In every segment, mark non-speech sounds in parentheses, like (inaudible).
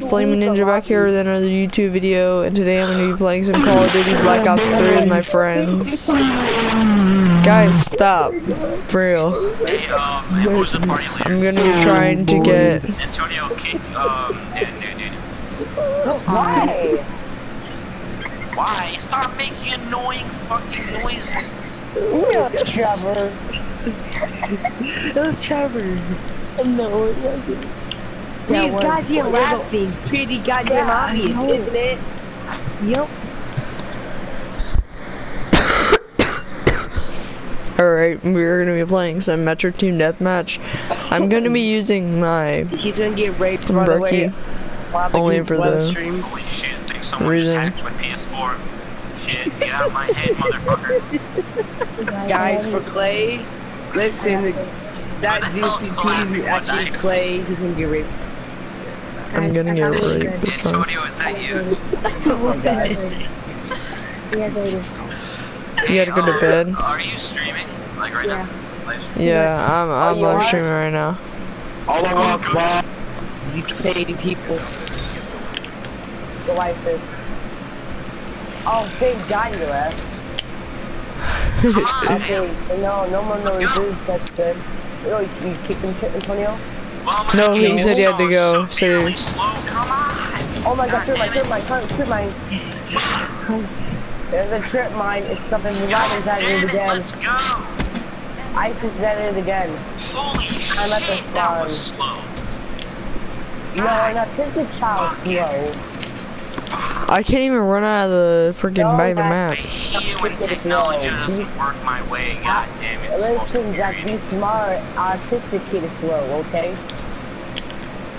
Flaming Ninja back here with another YouTube video, and today I'm going to be playing some Call of Duty Black Ops 3 with my friends. Guys, stop. For real. Hey, um, who's the party leader? I'm going to be trying to get... Antonio, kick, um. Why? Why? Stop making annoying fucking noises. Yeah, Trevor. (laughs) It was Trevor. No, it wasn't. He's was- goddamn was- laughing. Pretty goddamn Yeah, obvious, isn't it? Yep. (coughs) Alright, we're going to be playing some Metro Team Deathmatch. I'm going to be using my He's gonna get raped right away. Berkey only for the... stream. Holy shit, think someone Reason. just hacked my PS4. Shit, get out of my head, motherfucker. (laughs) Guys, for Clay, listen, that What the hell's DCT laughing? is actually What? Clay. He's gonna get raped. I'm going to get raped this time. Antonio, is that you? (laughs) You gotta go to bed? Are you streaming? Like right now? Live stream? Yeah, I'm, I'm you live are? streaming right now. All Oh, around, You pay people. The wife is. Oh, thank God you left. Come on, Okay, no, no more no reviews. That's good. Oh, you, you kicking shit, Antonio? Well, No, he said he had to go, So so- Come on. Oh my God, God trip mine, trip mine, trip trip mine. There's a trip mine. It's something God reviving that damn it it, again. let's go. I think that it again. Holy I'm at the shit, that was spawn. slow. No, God not this is child slow. I can't even run out of the freaking No, by the that- I map. hate when technology doesn't work my way. God damn it, it's supposed to Listen, Jack, be be smart. Autistic kid is slow, okay?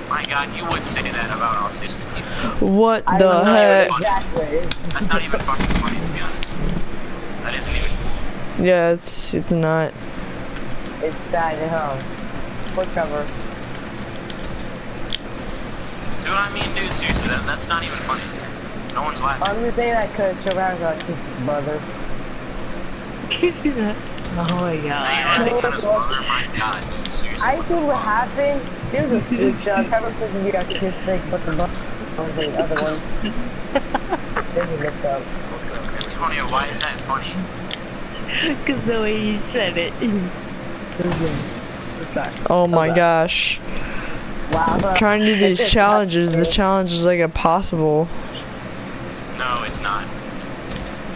My God, you would say that about autistic people. What I the know heck? Exactly. That's not even fucking funny, to be honest. That isn't even cool. Yeah, it's it's not. It's sad at home. Poor Trevor. Do what I mean, dude? Seriously, that, that's not even funny. No one's laughing. I'm just saying that because Trevor's autistic brother. Oh my you god. riding on his mother? My God, dude, seriously. I think what happened, there's a switch up. Trevor says to be autistic, but the brother was the other one. There's a mix up. Antonio, why is that funny? Cause the way you said it. Oh my gosh. Wow, but Trying to do these (laughs) challenges, the challenge is like impossible. No, it's not.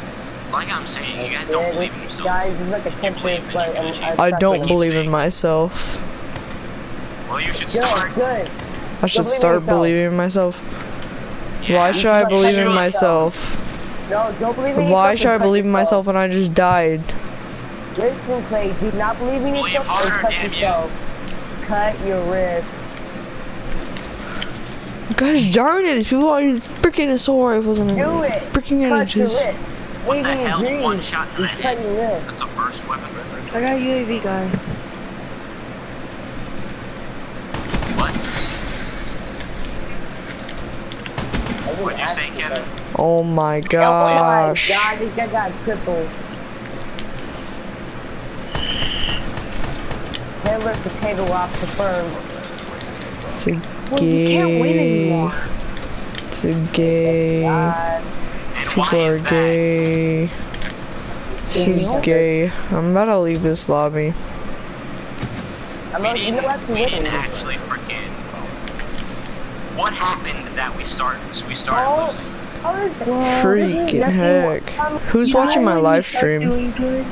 It's, like I'm saying, you guys don't believe in this yourself. guy is like a temporary believe in I'm- I'm I stuck don't believe in myself. Well, you should start. good. I should Believe start yourself. believing in myself. Yeah, Why should I believe in myself? No, don't believe in Why yourself should I believe in myself when I just died? Listen, Clay, do not believe in yourself and Harder, touch damn you. yourself. Cut your wrist. Gosh darn it, these people are using freaking assault rifles and Do it. freaking Cut your energies. wrist. What the Leaving hell? dreams One shot to the is head. That's a burst weapon. I got UAV guys. What? I didn't What'd you say, Kevin? Oh my Oh gosh. my god, this guy got crippled. Handler potato lock confirmed. It's a Well, we can't win gay. anymore. It's a gay. God. And People are is that? gay. This is gay. I'm about to leave this lobby. I'm We not, you know what? didn't, we didn't actually freaking. What happened that we started? So we started Oh. losing. Freaking heck. Um, Who's watching my live stream? Good,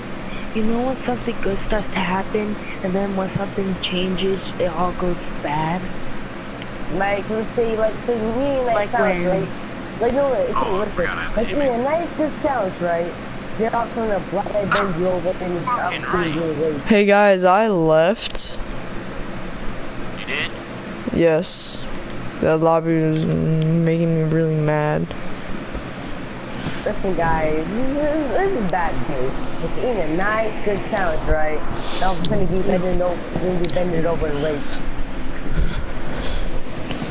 you know when something good starts to happen, and then when something changes, it all goes bad. Like, let's say, like, so me and like, Like challenge, right? Like, no, wait, Oh, I forgot I like, a me and nice this challenge, right? They're all trying to black eyed bend you over and it's up right. Hey guys, I left. You did? Yes. That lobby was making me really mad. Listen, guys, this is, this bad news. It's in a nice, good challenge, right? Now I'm gonna be bending over, gonna be bending over and race.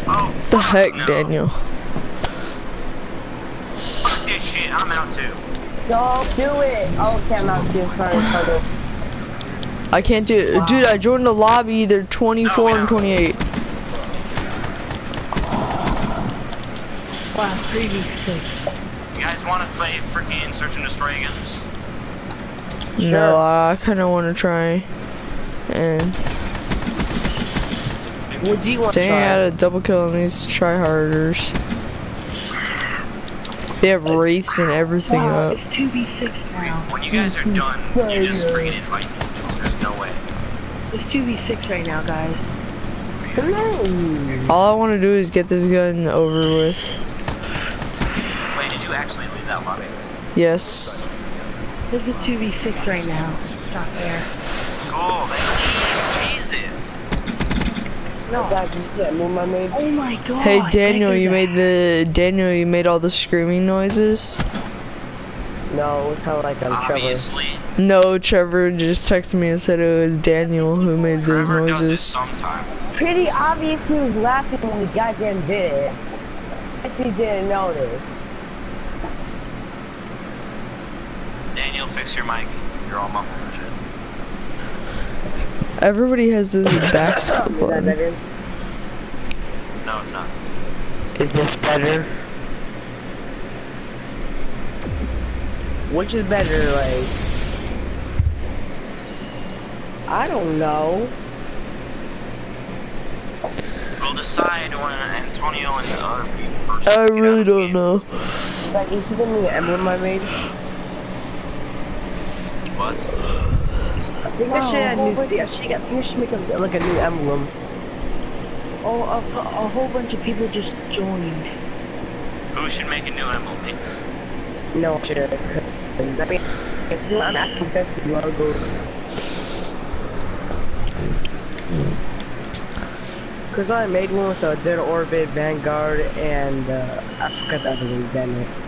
Oh, The heck, no. Daniel? Fuck this shit. I'm out too. Don't do it! Oh, okay, I'm out too. Sorry, Toto. I can't do it. Dude, I joined the lobby. They're 24 and 28. Wow, previously. You guys want to play freaking Search and Destroy again? No, I kind of want to try. And Would you want dang, I had a double kill on these tryharders. They have wraiths and everything Wow, up. it's 2v6 now. When you guys are done, you just freaking invite me. There's no way. It's 2v6 right now, guys. Hello. All I want to do is get this gun over with. Clay, did you actually leave that lobby? Yes. It's a 2v6 right now. It's not fair. Cool, thank you. Jesus. No. Dad, you see that move I made? Oh my god. Hey Daniel, you that. made the Daniel, you made all the screaming noises. No, it's kind of like I'm Trevor. No, Trevor just texted me and said it was Daniel who made those Trevor does it noises. sometime. Pretty obvious he was laughing when he goddamn did it. If he didn't notice. Daniel, fix your mic. You're all muffled and shit. Everybody has this (coughs) back Is that better? No, it's not. Is this better? Which is better, like? I don't know. We'll decide when Antonio and the other person. I get out really don't game. know. Like, you see the new emblem I made? What? I think I should have new. I should, I think I should make a, like a new emblem. Oh, a, a whole bunch of people just joined. Who should make a new emblem? Me? No, I should. I mean, it's not asking best logo. Cause I made one with a Dead Orbit, Vanguard, and uh, I forgot the other one, damn it.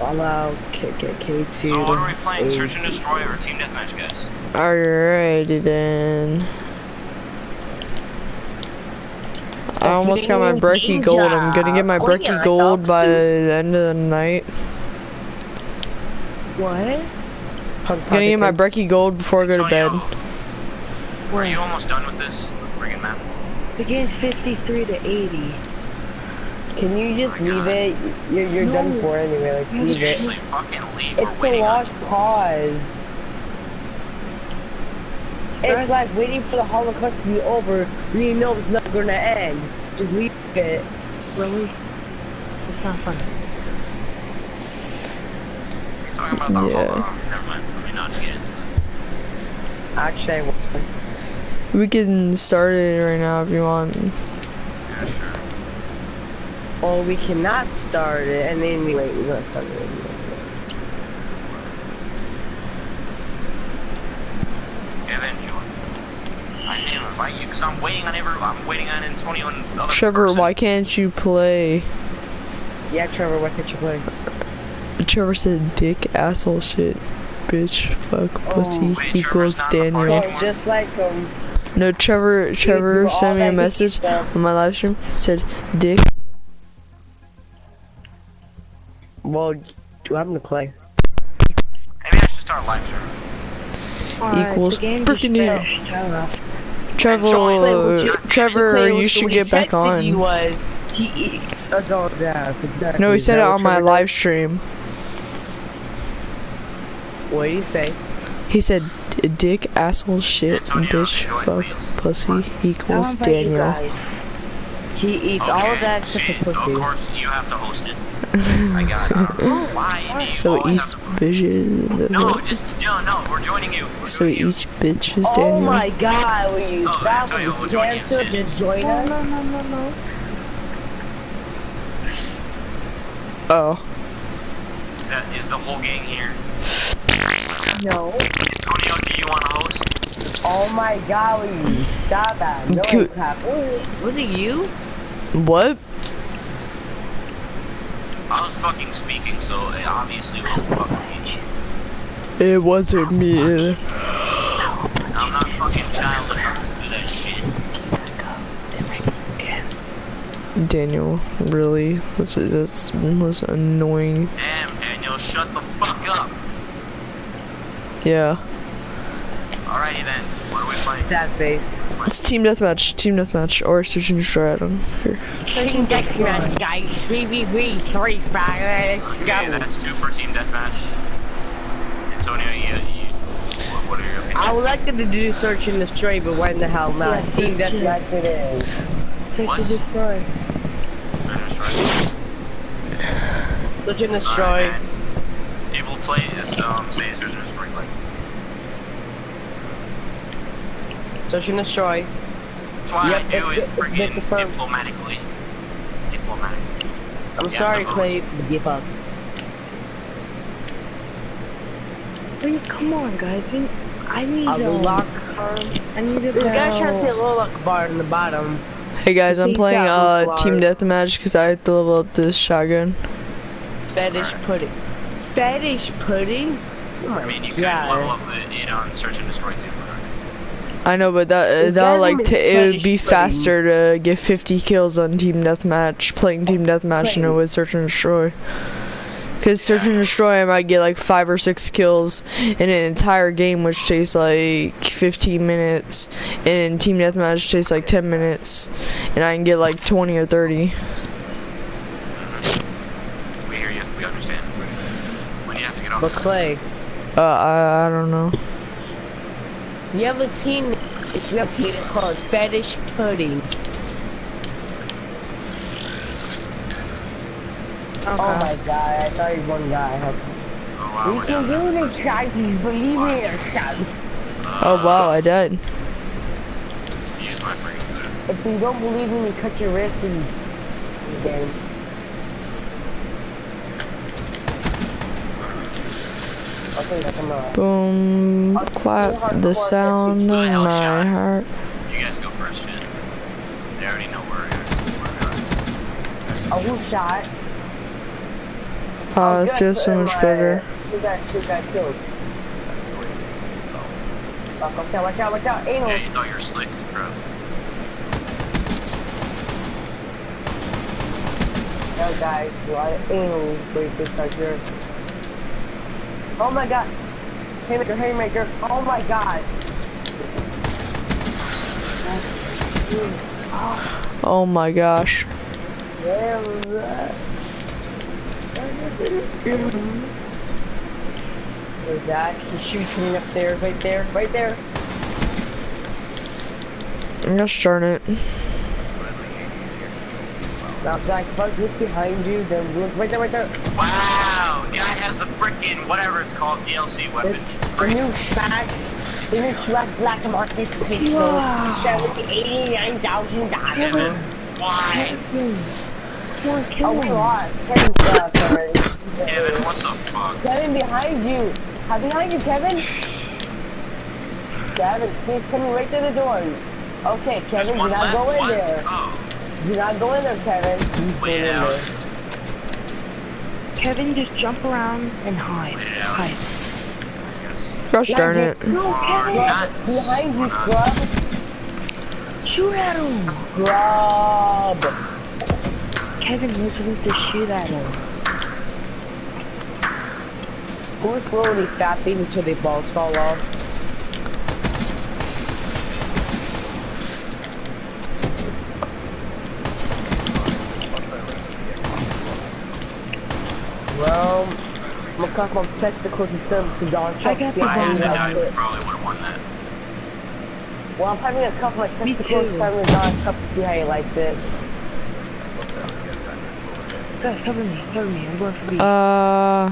Fallout, K K K 2 So what are we playing? Ace. Search and Destroy or Team Deathmatch, guys? Alrighty then. I almost got my Brecci gold. I'm gonna get my Brecci gold by the end of the night. What? I'm gonna get my Brecci gold before I go to bed. Antonio, Are you almost done with this? This friggin' map. The game's 53 to 80. Can you just Oh leave God. it? You're, you're done No. for anyway, like leave it. Seriously, fucking leave. We're It's a waiting on lost cause. It's like waiting for the Holocaust to be over when you know it's not gonna end. Just leave it. Really? It's not fun. You're talking about the Yeah. Holo- Never mind. Let me not get into that. Actually, I. We can start it right now if you want. Yeah, sure. Or we cannot start it, and then we wait, we're gonna start it anyway. Kevin, join. I didn't invite you because I'm waiting on every. I'm waiting on Antonio and the other Trevor, person. why can't you play? Yeah, Trevor, why can't you play? Trevor said dick asshole shit. Bitch, fuck, pussy Wait, Trevor's equals not in the party Daniel. So just like um, No, Trevor, Trevor sent me a message on my live stream. Said dick. Well, do I'm gonna play. Maybe I should start live streaming. Alright, Equals the game just freaking you. finished. Shut up. Trevor, Trevor, you should get back texted You on. was he? he uh, yeah, exactly. No, he Is said it that what on my live stream. What do you say? He said "D- dick, asshole, shit, Antonio, bitch, fuck, pussy equals invite you Daniel. Guys. He eats Okay, all of that except see, for of course you have to host it. (laughs) I got it. I don't know why do you So always each have bitch. No, just no, no. We're joining you. We're So joining you. each bitch is Oh Daniel. my god, will you Oh, stop Antonio, with we'll the join you. cancel just join No, us? no, no, no, no. Oh, Is that is the whole gang here? No. Antonio, do you want to host? Oh my god, will you stop that? No, Good. crap. Was it you? What? I was fucking speaking, so it obviously wasn't fucking me. It wasn't me. I'm not fucking child enough to do that shit. Daniel, really? That's that's most annoying. Damn, Daniel, shut the fuck up. Yeah. Alrighty then. What are we playing? Sad face. It's team deathmatch, team deathmatch, or search and destroy. I don't care. Team deathmatch, guys. 3v3, three, five, let's Okay, that's two for team deathmatch. Antonio, you, you what, what are your opinions? I would like them to do search and destroy, but why in the hell not? Yeah, Team search and- deathmatch it is. Search What? and destroy. Search and destroy. Search and Alright, destroy. then. People play this, um, say search and destroy. Like, Search and destroy. that's why Yep, I do it it's- it's freaking diplomatically. Diplomatically. I'm Yeah, sorry, the vote. Clay. Give up. Wait, come on, guys. I need a Allah I need a This guy trying to say bell. Lola bar in the bottom. Hey guys, I'm playing that uh team deathmatch because I have to level up this shotgun. Fetish pudding. Fetish pudding? Oh I mean, you could God. level up the, it on search and destroy too. I know, but that uh, that'll like t- it would be faster to get 50 kills on team deathmatch playing team deathmatch than it Right. would search and destroy. Because search and destroy, I might get like five or six kills in an entire game, which takes like 15 minutes, and team deathmatch takes like 10 minutes, and I can get like 20 or 30. We hear you. We understand. When do you have to get off? But Clay, Uh, I, I don't know. You haven't seen if you have seen it called fetish pudding. Oh, oh my god, I thought you were one guy. Oh, wow, We can do this, guys. Believe me, guys. Oh wow, I died. Use my freaking If you don't believe me, cut your wrist and. Okay, that's enough. Boom, clap the sound of my heart. You guys go first, shit. They already know where where we are. Oh, who shot? Oh, oh it's just so much my- better. Who got, who got killed? Watch out, watch out, watch out, anal. Yeah, you thought you were slick, bro. No, guys, a lot of anal breakers right here. Oh my god. Haymaker, haymaker. Oh my god. Oh my gosh. Where was that? Where's that? He's shooting up there, right there, right there. Gosh darn it. Now, Zach, if I look behind you, then look right there, right there. Wow! The guy has the freaking whatever it's called DLC weapon. The new swag, the new swag black market pistol, Wow. seventy eighty-nine thousand Kevin, dollars. why? Come on, kill Oh, we him. Kevin sucks already. Kevin, what the fuck? Kevin behind you. How behind you, Kevin? Kevin, please coming right to the door. Okay, Kevin, do one not left. go in what? there. Oh, Do not go in there, Kevin. He's Wait going in out. there. Kevin, just jump around and hide. Wait it out. Hide. Gosh darn it. No, Kevin! nuts. Behind you, We're not- Shoot at him! Scrub. Kevin, you're supposed to shoot at him. Go slowly, fat things until the balls fall off. Well, I'm gonna cut my testicles and stuff to Don I got the I had behind to die. like probably would have won that. Well, I'm having a cup my Me testicles too. time to Don cup behind like this. Guys, cover me, cover me. I'm going for B. Uh,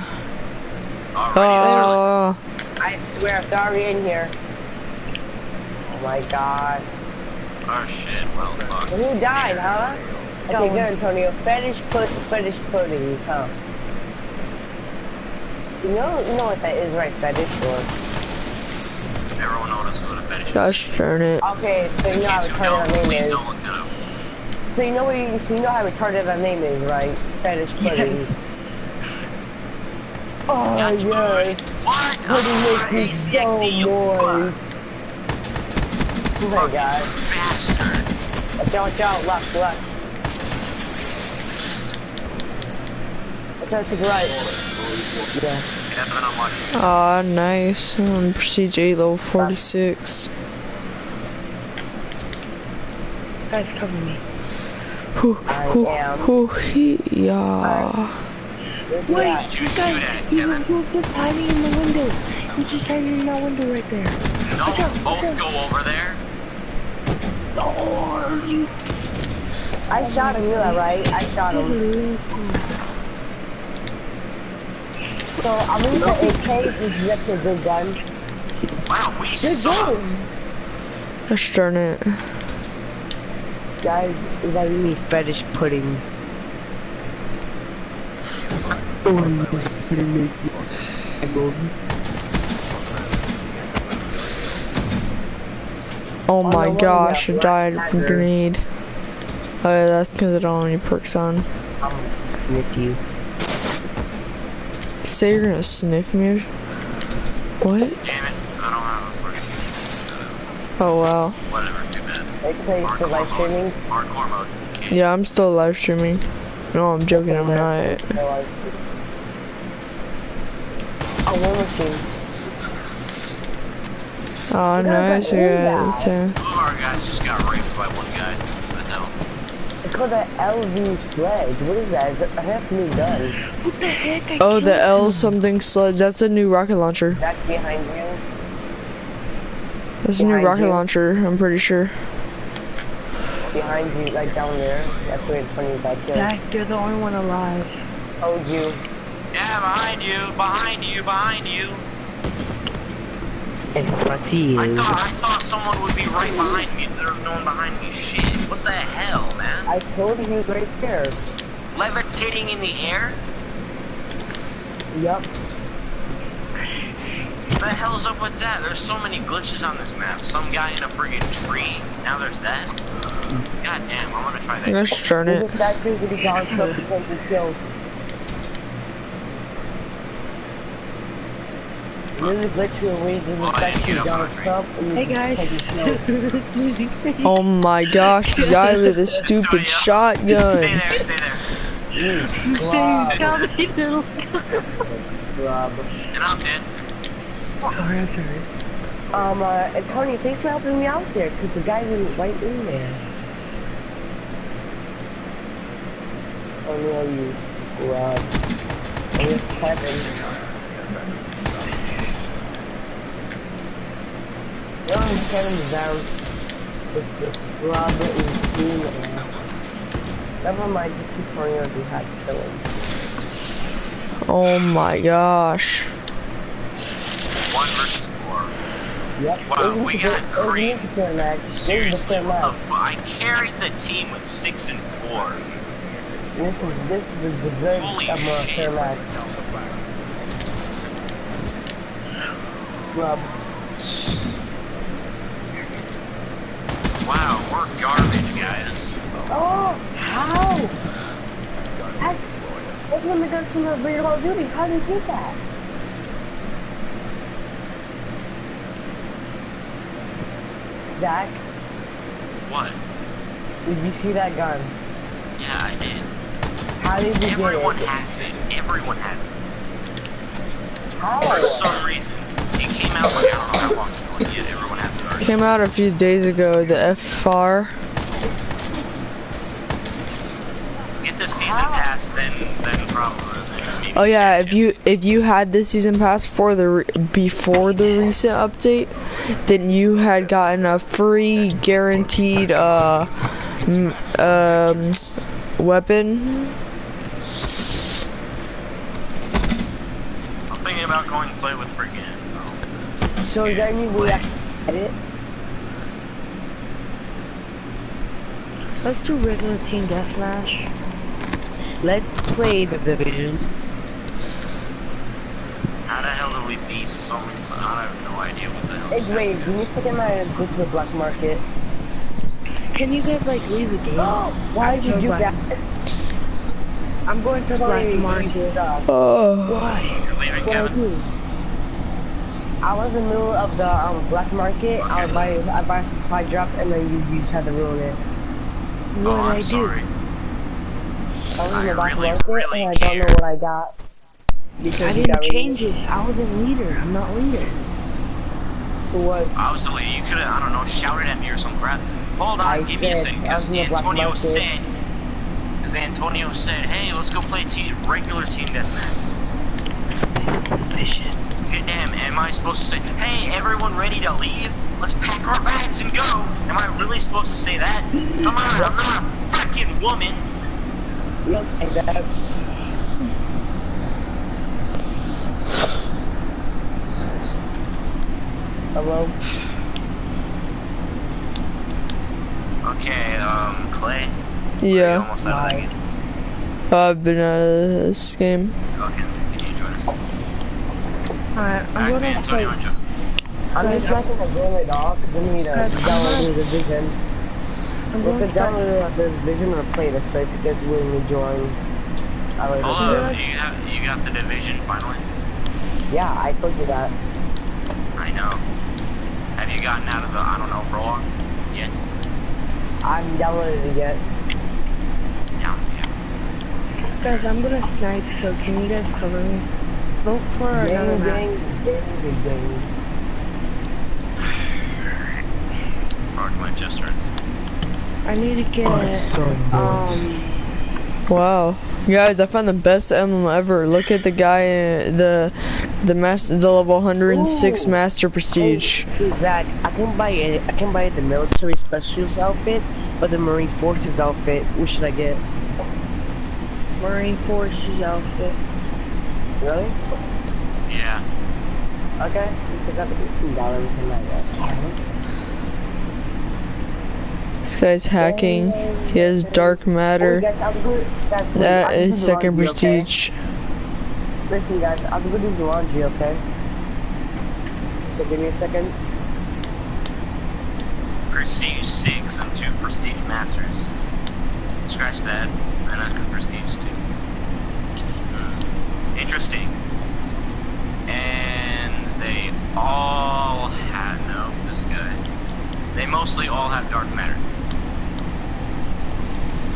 Alrighty, this uh, I swear, it's already in here. Oh my god. Oh shit, well fuck. Who died, huh? Okay, Going. good, Antonio. Fetish put fetish pudding, huh? You know, you know what that is, right? Fetish or Everyone knows what a fetish is. gosh darn it. okay. So you know how retarded our name is. don't look that up. So you know what you, so you know how retarded our name is, right? Fetish pudding. yes. Oh yeah. What? Pudding Ah, makes me so you. Oh my god. bastard. Watch out, left, left. Watch out to the right. Yeah. Kevin, I'm watching. Ah, nice. Um, Prestige 8, level 46. Guys, cover me. Whew, I whew, am. whew, he- yeah. Wait, you guys, shoot at he, Kevin? he was just hiding in the window. He was just hiding in that window right there. No, Watch out, watch both out. go over there. Oh, you I shot him, you know that, right? I shot him. Loco. So I'm gonna say AK is just a good gun. Wow, we Good suck. gun. Gosh darn it. Guys, is that me fetish pudding? Oh my no wonder gosh, I died black from grenade. Oh yeah, that's because I don't have any perks on. I'm with you. Say you're gonna sniff me? What? Damn it, I don't have a freaking. Oh wow. Whatever, too bad. AK for Hardcore live streaming. Hardcore mode. Can't- Yeah, I'm still live streaming. No, I'm joking, I'm not. No, I- Oh, one machine. Oh, You guys nice, are you got it. Two of our guys just got raped by one guy. What the hell? It's called the LV Sledge. What is that? Is it, I have new gun. What the heck? I Oh, killed the L him. something sludge. That's a new rocket launcher. That's behind you. That's a new rocket you. launcher, I'm pretty sure. Behind you, like down there. That's where it's funny back there. Zach, you're the only one alive. Oh, you. Yeah, behind you, behind you, behind you. It's funny. I thought I thought someone would be right behind me. There's no one behind me. Shit. What the hell, man? I told you right there. Levitating in the air? Yep. What the hell's up with that? There's so many glitches on this map. Some guy in a friggin' tree. Now there's that. God damn, I wanna try that. Gosh darn You it. just got two pretty down stuff because you killed. Really glitch your ways in the Oh, I didn't section get up on down the tree. stuff and you Hey guys. take your kill. Oh my gosh, the guy with the Somebody stupid else. shotgun. Stay there, stay there. Rob, Tell me, little. Rob. And I'm dead. Sorry, I'm sorry. Um, uh, and Tony, thanks for helping me out there, because the guy went right in there. Oh no, you, Rob. And it's Kevin. Oh, Kevin's down. It's just Robert and Dean. and- Never mind, just keep pouring out the hot killing. Oh my gosh. One versus four. Yep. Wow, we got it was the creamed. Instagram match. It was the Seriously, same what the match. fu- I carried the team with six and four. This is this is the good Holy of my shit. fair match. Rob. Wow, we're garbage, guys. Oh, how? That's, that's when the guns from the Real Call of Duty. How did you get that? Zach, What? did you see that gun? Yeah, I did. How did you Everyone get it? Everyone has it. Everyone has it. How? For some reason, it came out like I don't know how long Came out a few days ago, the FR. Get the season pass, then then probably. then Oh yeah, if you if you had this season pass for the re- before the recent update, then you had gotten a free guaranteed uh m- um weapon. I'm thinking about going to play with friggin'. So is there any way I can get Let's do regular team deathmatch. Let's play the division. How the hell did we be so many times? I have no idea what the hell. Hey, wait, can you pick in my go to the black market? Can you guys like leave the game? (gasps) Why did you do Black- that? I'm going to black Sorry, market. stuff. Oh, Why? You're leaving, What I Kevin? do? I was in the middle of the um, black market. I would buy I buy some supply drop and then you, you just had to ruin it. Oh, what oh, did I'm I do? sorry. I was I in the black really, market really and I don't know what I got. Because I didn't got change it. I wasn't leader. I'm not leader. Who was? Obviously, you could have, I don't know, shouted at me or some crap. Hold on, I give me a said, second, because was in the black Antonio market. said, because Antonio said, hey, let's go play team, regular team deathmatch. Shit, damn, am I supposed to say, hey, everyone ready to leave? Let's pack our bags and go. Am I really supposed to say that? Come on, I'm not a freaking woman. Look at that. Hello? Okay, um, Clay. Yeah, almost out of that game. I've been out of this game. Okay, can you join us? Alright, I'm Actually, gonna play. Join. I'm just not gonna go it off. We need to Guys, download the division. I'm We gonna could download the division or play this place because when we join. I like Hold it. up, you have, you got the division finally? Yeah, I told you that. I know. Have you gotten out of the, I don't know, prologue yet? I'm downloaded it yet. Yeah, yeah. Guys, I'm gonna snipe, so can you guys cover me? Vote for another Gang, map. gang, gang, gang. Fuck, my chest hurts. I need to get, um, Wow, guys, I found the best emblem ever. Look at the guy, in the the master, the level 106 Ooh. master prestige. Hey, Zach, I can buy it. I can buy the military specialist outfit, but the Marine Forces outfit. What should I get? Marine Forces outfit. Really? Yeah. Okay. Because I have fifteen dollars in my This guy's hacking. He has dark matter. That is second prestige. Listen, guys, I'll go do laundry, okay? So give me a second. Prestige 6 and 2 Prestige Masters. Scratch that, and then Prestige 2. Hmm. Interesting. And they all had, no, this guy. They mostly all have dark matter.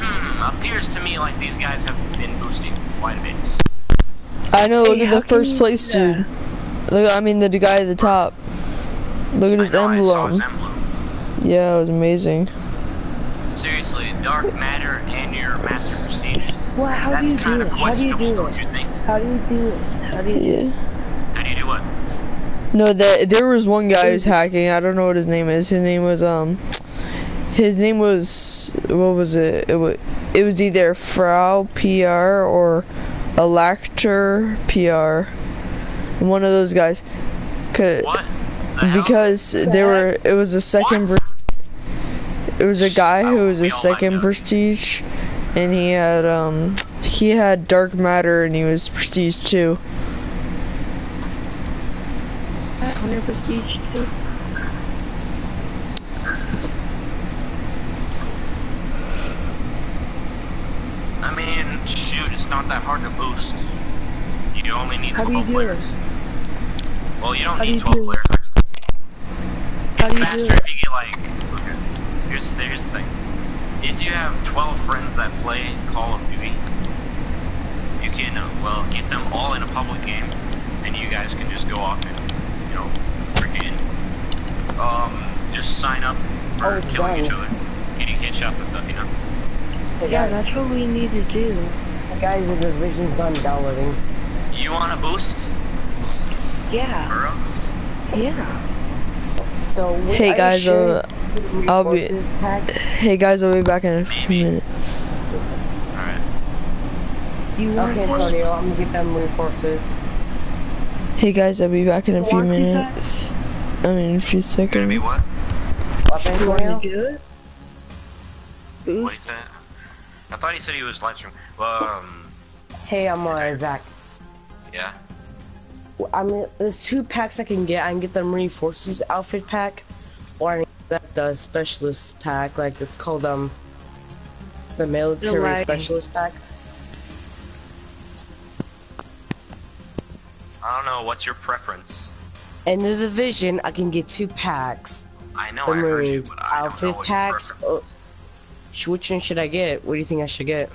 Hmm, appears to me like these guys have been boosting quite a bit. I know. Look Hey, at the first place do dude. Look, I mean the guy at the top. Look at his I know, I saw his emblem. emblem. Yeah, it was amazing. Seriously, dark matter and your master prestige. Well, how do That's you do kind it? of How do you questionable, do don't it? you think? How do you do it? How do you do it? How do you do what? No, that there was one guy who's hacking. I don't know what his name is. His name was um, his name was what was it? It was it was either Frau PR or Elector PR. One of those guys. 'Cause- What? The hell? because they were it was a second What? it was a guy who was a second prestige and he had um he had dark matter and he was prestige too Hundred prestige too. I mean, shoot, it's not that hard to boost. You only need How do 12 you do it? players. Well, you don't How do need you 12 do players, actually. How It's faster if you get, like, okay, here's, here's the thing. If you have 12 friends that play Call of Duty, you can, uh, well, get them all in a public game, and you guys can just go off and, you know, freaking, um, just sign up for Oh, killing each done. other. Getting headshots and stuff, you know? Yeah, that's what we need to do. Guys, the division's done downloading. You want to boost, Yeah, Burrow? yeah. So, wait, Hey, guys, sure uh, I'll be- pack? hey guys i'll be back in a few Maybe. minutes Alright. You want Okay, this? Antonio, I'm gonna get them reinforces. hey guys i'll be back in a few Walkie minutes i mean a few You're seconds gonna be what? What, You want Antonio? to do it? Boost? said? I thought he said he was live streaming. Well, um, Hey, I'm uh, Zach. yeah. I mean, there's two packs I can get. I can get the Marine Forces outfit pack, or I can get the specialist pack. Like it's called um, the military lighting. specialist pack. I don't know. What's your preference? In the division, I can get two packs. I know The I heard you, Marines but I don't know outfit what packs. preference Oh, sh- which one should I get? What do you think I should get?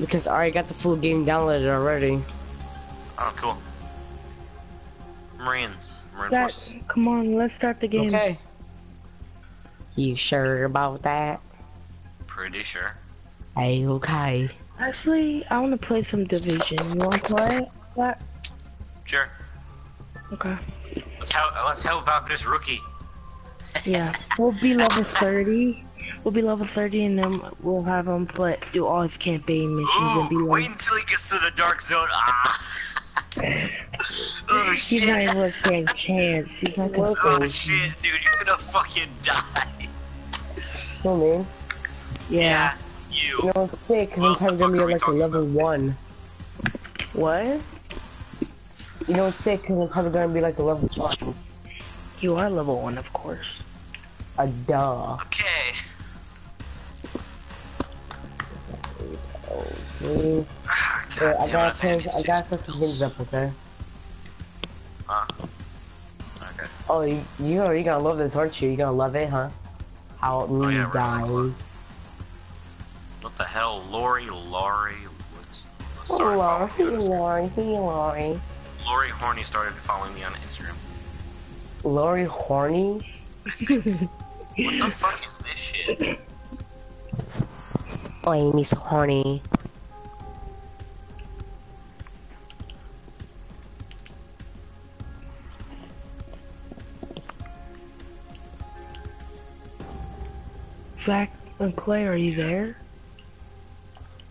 Because I already got the full game downloaded already. Oh, cool. Marines. Marine That, forces. come on, let's start the game. Okay. You sure about that? Pretty sure. Hey, okay. Actually, I want to play some Division. You want to play that? Sure. Okay. Let's help. Let's help out this rookie. Yeah, we'll be level (laughs) 30. We'll be level 30 and then we'll have him play, do all his campaign missions and be Ooh, wait like, until he gets to the dark zone. Ah. (laughs) oh he's shit. not even gonna stand a chance. He's not gonna Oh stand shit, dude, you're gonna fucking die. No, man. Yeah. You you. know, it's sick, because What I'm else probably gonna be like a level about? one. What? You know, it's sick, because I'm probably gonna be like a level one. You are level 1, of course. A duh. Okay. Mm, Ah, God I gotta change, I gotta set some things up, okay? Huh? Okay. Oh, you, you know, you're gonna love this, aren't you? You're gonna love it, huh? How me Oh, yeah, die. gonna What the hell, Lori, Lori, what's start Lori, following me on Instagram. Lori, Lori. Lori Horny started following me on Instagram. Lori horny? What the fuck is this shit? Oh, Amy's so horny. Zach and Clay, are you there?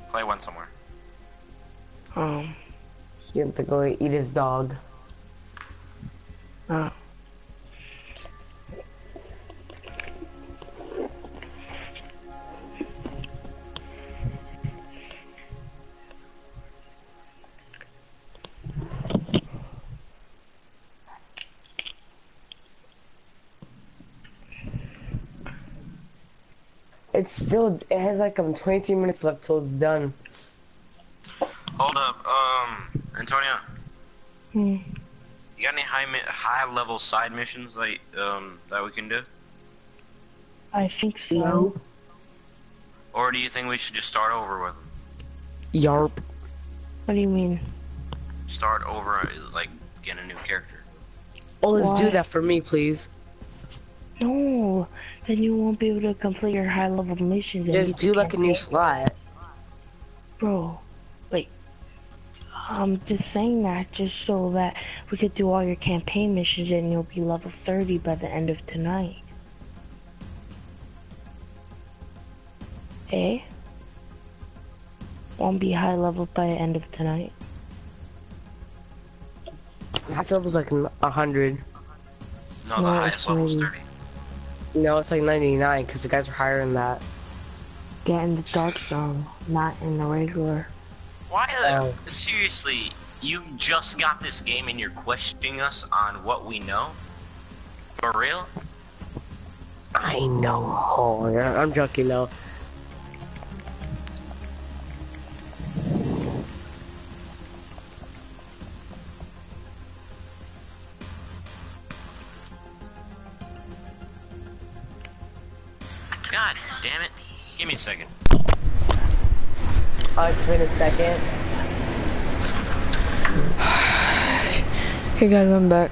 Clay went somewhere. Um, He went to go eat his dog. uh, It's still, it has like um 23 minutes left till it's done. Hold up, um, Antonio, hmm. you got any high mi- high level side missions like um that we can do, I think so. or do you think we should just start over with them? Yarp. What do you mean? Start over, like get a new character. Oh, let's do that for me, please. No, then you won't be able to complete your high level missions. and Just do like a new slot. Bro, wait. I'm just saying that just so that we could do all your campaign missions and you'll be level 30 by the end of tonight. Eh? Won't be high level by the end of tonight. That stuff was like a hundred. No, the No, highest it's level 30. No, it's like 99 because the guys are higher than that. Get in the dark zone, not in the regular. Why the Oh. seriously? You just got this game and you're questioning us on what we know? For real? I know. Oh, yeah, I'm joking though. Me a second. Oh, it's been a second. Hey guys, I'm back.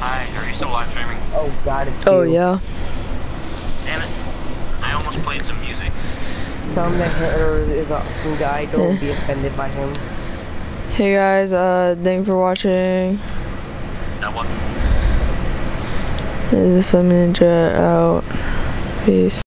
Hi, are you still live streaming? Oh god, it's Oh you. yeah. Damn it. I almost played some music. Tell him that Hitler is some guy. Don't (laughs) be offended by him. Hey guys, uh, thank you for watching. That one. This is a Ninja out. Peace.